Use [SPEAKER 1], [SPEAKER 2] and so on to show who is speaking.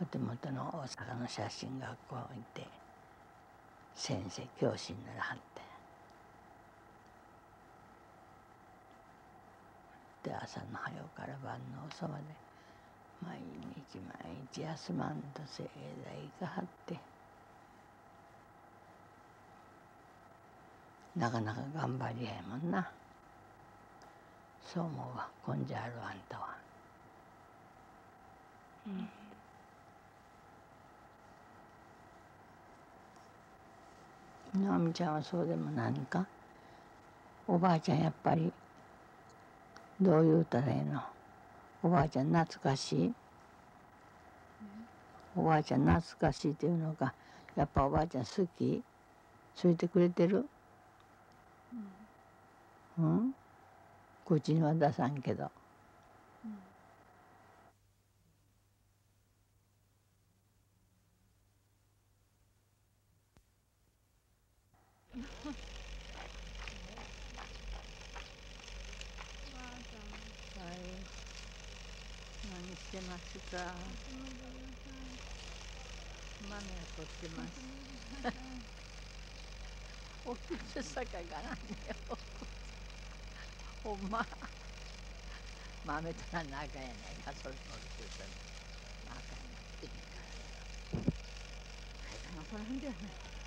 [SPEAKER 1] お手元の大阪の写真がこういて先生教師にならはって。で朝の早うから晩の遅まで毎日毎日休まんと盛大行かはって。なかなか頑張りやいもんな。そう思うわ。根性あるあんたは。うん。直美ちゃんはそうでも何か？おばあちゃんやっぱり。どう言うたらええの？おばあちゃん懐かしい、おばあちゃん懐かしいっていうのかやっぱおばあちゃん好き？そう言ってくれてる？うん、うん、口には出さんけど。何してますか？豆を取ってます。お水さかがなんよ。ほんま。豆とらなあかんやないか、それ取ってたら。あかんやってんから。はい、その辺ではない。